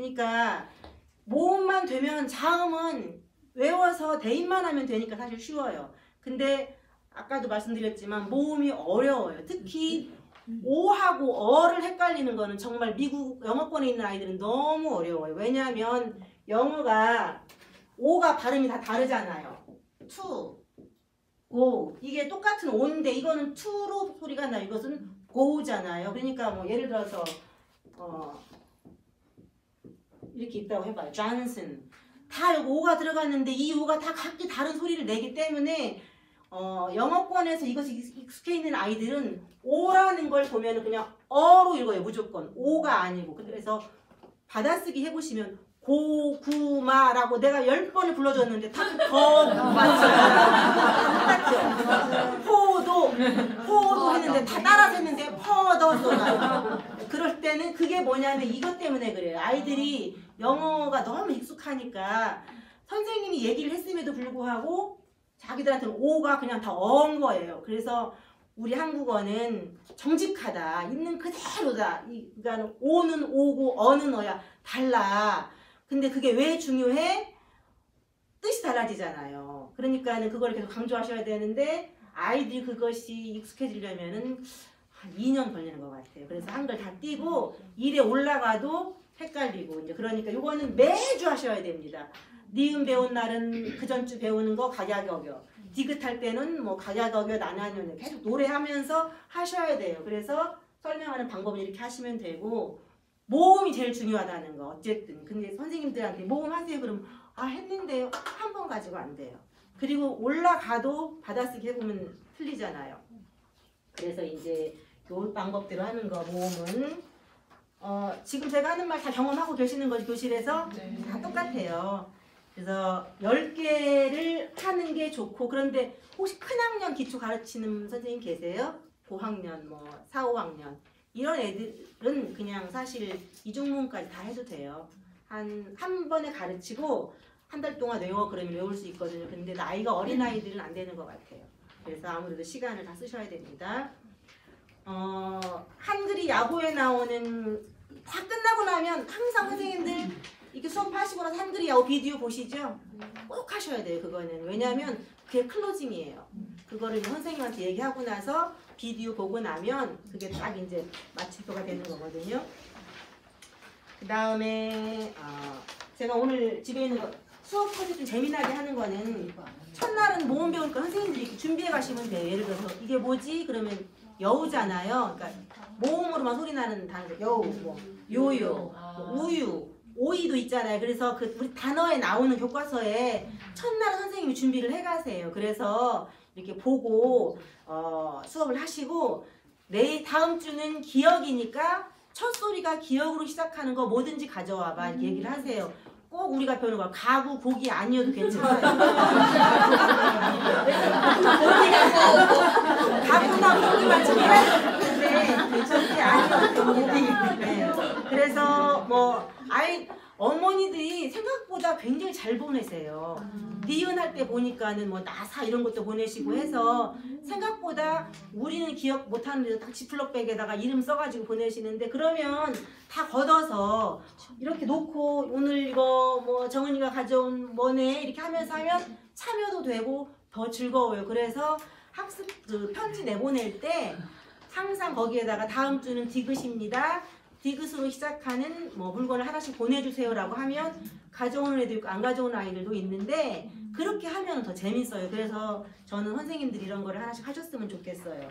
그러니까 모음만 되면 자음은 외워서 대입만 하면 되니까 사실 쉬워요. 근데 아까도 말씀드렸지만 모음이 어려워요. 특히 오하고 어를 헷갈리는 거는 정말 미국 영어권에 있는 아이들은 너무 어려워요. 왜냐하면 영어가 오가 발음이 다 다르잖아요. to, 이게 똑같은 오인데 이거는 to로 소리가 나 이것은 go잖아요. 그러니까 뭐 예를 들어서 어 이렇게 있다고 해봐요. Johnson. 다 오가 들어갔는데 이 오가 다 각기 다른 소리를 내기 때문에 어, 영어권에서 이것이 익- 익숙해 있는 아이들은 오라는 걸 보면 그냥 어로 읽어요 무조건. 오가 아니고. 그래서 받아쓰기 해보시면 고구마라고 내가 열 번을 불러줬는데 다더 맞죠? 포도 포도 했는데 다 따라서 했는데 퍼더 그럴 때는 그게 뭐냐면 이것 때문에 그래요 아이들이 영어가 너무 익숙하니까 선생님이 얘기를 했음에도 불구하고 자기들한테는 오가 그냥 다 어은 거예요. 그래서 우리 한국어는 정직하다. 있는 그대로다. 이- 그러니까 오는 오고 어는 어야 달라. 근데 그게 왜 중요해? 뜻이 달라지잖아요. 그러니까 는 그걸 계속 강조하셔야 되는데 아이들이 그것이 익숙해지려면은 한 2년 걸리는 것 같아요. 그래서 한글 다 띄고 일에 올라가도 헷갈리고 이제 그러니까 이거는 매주 하셔야 됩니다. 니은 배운 날은 그 전주 배우는 거 가야격여 디귿할 때는 뭐 가야격여 나나년을 계속 노래하면서 하셔야 돼요. 그래서 설명하는 방법은 이렇게 하시면 되고 모음이 제일 중요하다는 거 어쨌든 근데 선생님들한테 모음 하세요 그러면 아 했는데요 한 번 가지고 안 돼요. 그리고 올라가도 받아쓰기 해보면 틀리잖아요. 그래서 이제 요 방법대로 하는 거 모음은 어, 지금 제가 하는 말 다 경험하고 계시는 거지 교실에서 다 똑같아요. 그래서 10개를 하는 게 좋고 그런데 혹시 큰 학년 기초 가르치는 선생님 계세요? 고학년 뭐 4, 5학년 이런 애들은 그냥 사실 이중문까지 다 해도 돼요. 한 한 번에 가르치고 한 달 동안 외워 그러면 외울 수 있거든요. 근데 나이가 어린 아이들은 안 되는 것 같아요. 그래서 아무래도 시간을 다 쓰셔야 됩니다. 어, 한글이 야구에 나오는 다 끝나고 나면 항상 선생님들 이렇게 수업하시고 나서 한글이 야구 비디오 보시죠? 꼭 하셔야 돼요 그거는 왜냐하면 그게 클로징이에요 그거를 선생님한테 얘기하고 나서 비디오 보고 나면 그게 딱 이제 마침표가 되는 거거든요 그 다음에 어, 제가 오늘 집에 있는 거 수업하실 때 재미나게 하는 거는 첫날은 모음 배우니까 선생님들이 준비해 가시면 돼요 예를 들어서 이게 뭐지? 그러면 여우잖아요 그러니까 모음으로만 소리 나는 단어 여우 뭐 요요 뭐 우유 오이도 있잖아요. 그래서 그 우리 단어에 나오는 교과서에 첫날 선생님이 준비를 해가세요. 그래서 이렇게 보고 어, 수업을 하시고 내 다음 주는 기억이니까 첫 소리가 기억으로 시작하는 거 뭐든지 가져와봐 이렇게 얘기를 하세요. 꼭 우리가 배우는 거 가구 고기 아니어도 괜찮아요. 가구나 고기만 준비하는데 절대 아니어도 됩니다. 네. 그래서 뭐 아이 어머니들이 생각보다 굉장히 잘 보내세요. 니은 할때 보니까는 뭐 나사 이런 것도 보내시고 해서 생각보다 우리는 기억 못하는데 다 지플럭백에다가 이름 써가지고 보내시는데 그러면 다 걷어서 이렇게 놓고 오늘 이거 뭐 정은이가 가져온 뭐네 이렇게 하면서 하면 참여도 되고 더 즐거워요. 그래서 학습 그 편지 내보낼 때 항상 거기에다가 다음 주는 디귿입니다. 디귿으로 시작하는 뭐 물건을 하나씩 보내주세요라고 하면 가져오는 애도 있고 안 가져오는 아이들도 있는데 그렇게 하면 더 재밌어요. 그래서 저는 선생님들이 이런 거를 하나씩 하셨으면 좋겠어요.